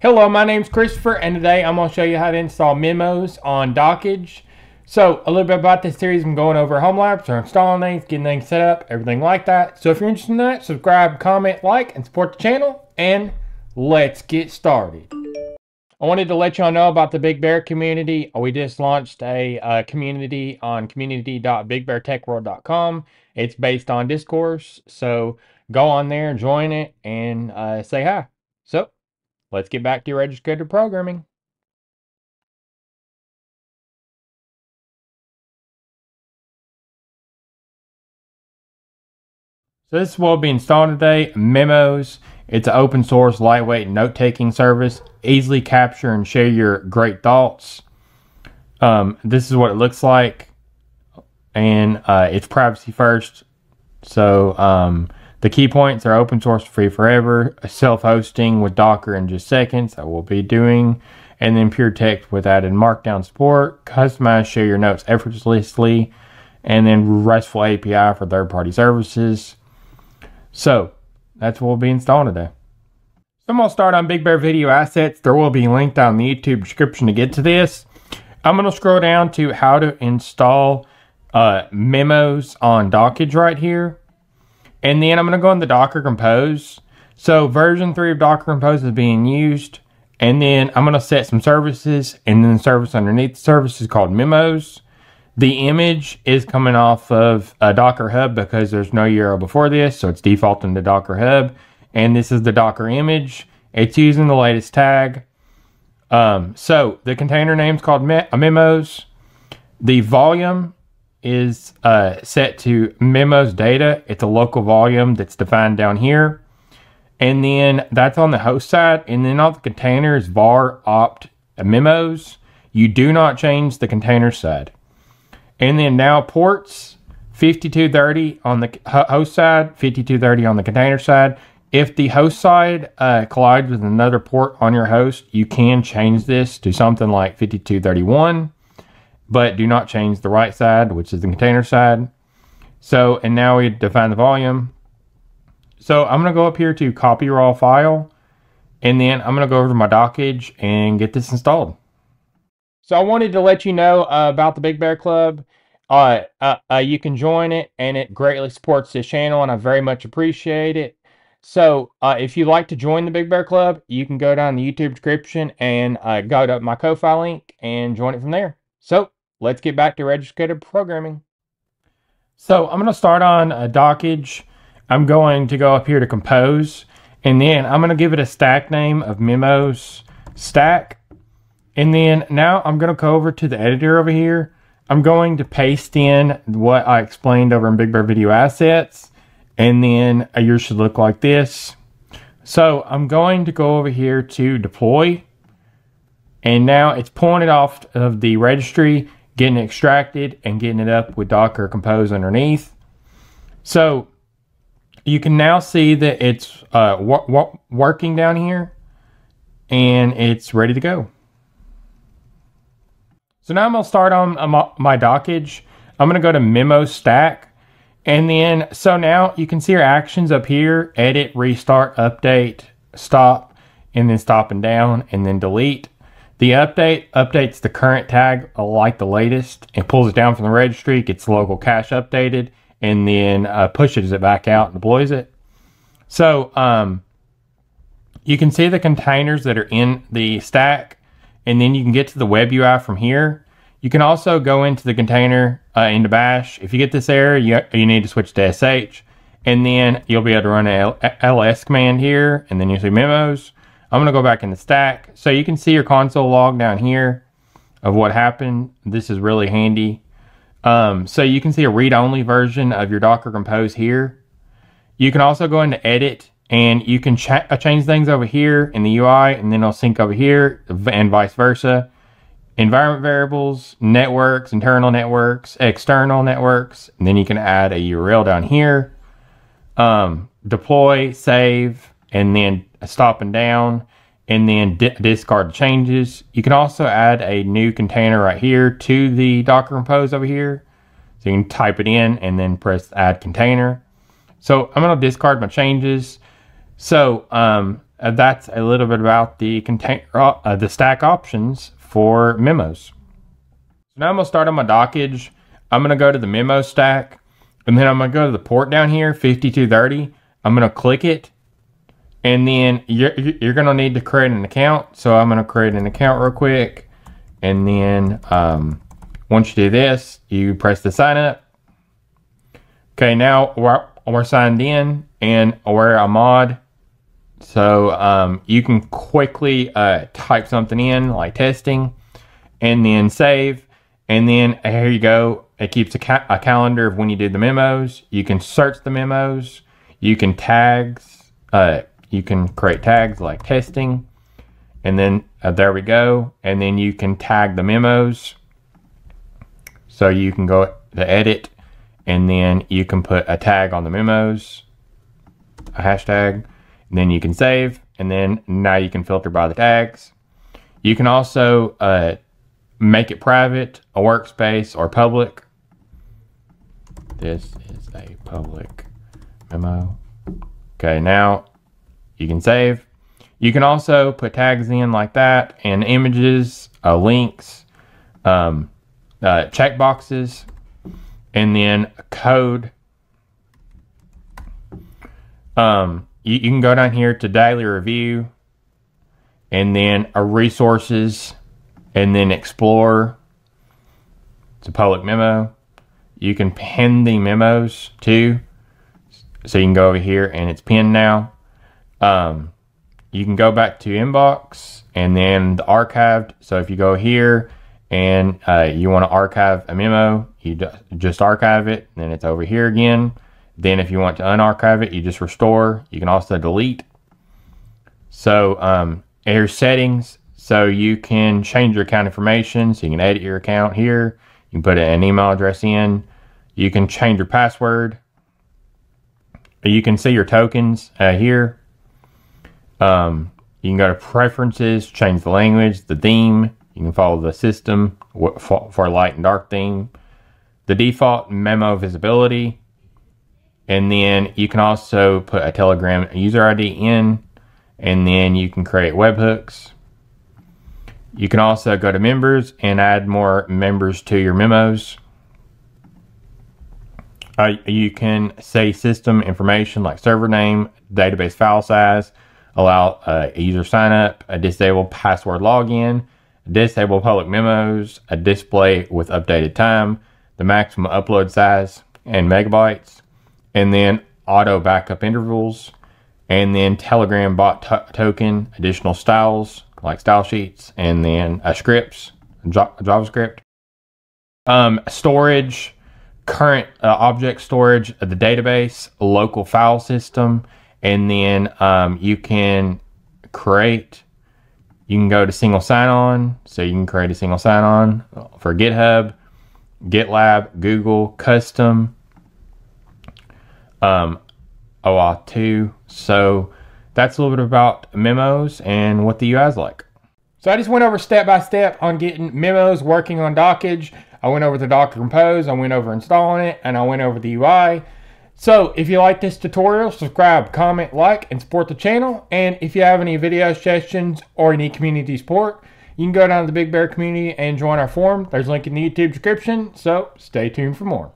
Hello, my name's Christopher, and today I'm going to show you how to install memos on Dockge. So, a little bit about this series, I'm going over home labs or installing things, getting things set up, everything like that. So if you're interested in that, subscribe, comment, like, and support the channel, and let's get started. I wanted to let y'all know about the Big Bear community. We just launched a uh, community on community.bigbeartechworld.com. It's based on discourse, so go on there, join it, and uh, say hi. So, let's get back to your educated programming. So this will be installed today, Memos. It's an open source, lightweight note-taking service. Easily capture and share your great thoughts. Um, this is what it looks like. And uh, it's privacy first. So um, the key points are open source, free forever, self-hosting with Docker in just seconds, that we'll be doing, and then pure text with added markdown support, customize, share your notes effortlessly, and then RESTful API for third-party services. So that's what we'll be installing today. So I'm to start on Big Bear Video Assets. There will be a link down in the YouTube description to get to this. I'm to scroll down to how to install uh, memos on Dockge right here. And then I'm going to go in the Docker Compose. So version 3 of Docker Compose is being used. And then I'm going to set some services. And then the service underneath the service is called Memos. The image is coming off of a Docker Hub because there's no URL before this. So it's defaulting to Docker Hub. And this is the Docker image. It's using the latest tag. Um, so the container name is called Memos. The volume is uh, set to memos data. It's a local volume that's defined down here. And then that's on the host side. And then on the containers, var opt memos. You do not change the container side. And then now ports 5230 on the host side, 5230 on the container side. If the host side uh, collides with another port on your host, you can change this to something like 5231 but do not change the right side, which is the container side. So, and now we define the volume. So I'm going to go up here to copy raw file, and then I'm going to go over to my Dockge and get this installed. So I wanted to let you know uh, about the Big Bear Club. Uh, uh, uh, you can join it, and it greatly supports this channel, and I very much appreciate it. So uh, if you'd like to join the Big Bear Club, you can go down the YouTube description and uh, go to my Ko-Fi link and join it from there. So let's get back to educated programming. So I'm going to start on a Dockge. I'm going to go up here to compose and then I'm going to give it a stack name of memos stack. And then now I'm going to go over to the editor over here. I'm going to paste in what I explained over in Big Bear Video Assets. And then uh, yours should look like this. So I'm going to go over here to deploy. And now it's pointed off of the registry getting it extracted and getting it up with Docker Compose underneath. So you can now see that it's uh, working down here and it's ready to go. So now I'm to start on my Dockge. I'm going to go to memo stack. And then, so now you can see our actions up here, edit, restart, update, stop, and then stop and down, and then delete. The update updates the current tag like the latest and pulls it down from the registry, gets the local cache updated, and then uh, pushes it back out and deploys it. So um, you can see the containers that are in the stack, and then you can get to the web UI from here. You can also go into the container uh, into Bash. If you get this error, you, you need to switch to SH, and then you'll be able to run a ls command here, and then you see memos. I'm going to go back in the stack. So you can see your console log down here of what happened. This is really handy. Um, so you can see a read-only version of your Docker Compose here. You can also go into edit and you can ch uh, change things over here in the UI and then it'll sync over here and vice versa. Environment variables, networks, internal networks, external networks, and then you can add a URL down here. Um, deploy, save, and then stop and down and then di discard changes. You can also add a new container right here to the Docker Compose over here. So you can type it in and then press add container. So I'm going to discard my changes. So um, uh, that's a little bit about the container, uh, the stack options for memos. So now I'm gonna start on my Dockge. I'm gonna go to the memo stack, and then I'm gonna go to the port down here, 5230. I'm gonna click it, and then you're you're gonna need to create an account. So I'm gonna create an account real quick, and then um, once you do this, you press the sign up. Okay, now we're, we're signed in, and we're a mod so um, you can quickly uh, type something in like testing and then save. And then uh, here you go. It keeps a, ca a, calendar of when you did the memos. You can search the memos. You can tags. Uh, you can create tags like testing. And then uh, there we go. And then you can tag the memos. So you can go to edit and then you can put a tag on the memos, a hashtag and then you can save, and then now you can filter by the tags. You can also uh, make it private, a workspace, or public. This is a public memo. Okay, now you can save. You can also put tags in like that and images, uh, links, um, uh, checkboxes, and then code. Um, you, you can go down here to daily review and then a resources and then explore. It's a public memo. You can pin the memos too. So you can go over here and it's pinned now. Um, you can go back to inbox and then the archived. So if you go here and uh, you want to archive a memo, you just archive it. Then it's over here again. Then if you want to unarchive it, you just restore. You can also delete. So um, here's settings. So you can change your account information. So you can edit your account here. You can put an email address in. You can change your password. You can see your tokens uh, here. Um, you can go to preferences, change the language, the theme. You can follow the system for light and dark theme. The default memo visibility. And then you can also put a Telegram user ID in, and then you can create webhooks. You can also go to members and add more members to your memos. Uh, you can say system information like server name, database file size, allow uh, a user sign up, a disable password login, disable public memos, a display with updated time, the maximum upload size, and megabytes and then auto backup intervals, and then Telegram bot token, additional styles like style sheets, and then uh, scripts, JavaScript. Um, storage, current uh, object storage of the database, local file system, and then um, you can create. You can go to single sign-on, so you can create a single sign-on for GitHub, GitLab, Google, custom, um, OAuth 2. So that's a little bit about memos and what the UI is like. So I just went over step by step on getting memos working on Dockge. I went over the Docker Compose, I went over installing it, and I went over the UI. So if you like this tutorial, subscribe, comment, like, and support the channel. And if you have any video suggestions or you need community support, you can go down to the Big Bear community and join our forum. There's a link in the YouTube description. So stay tuned for more.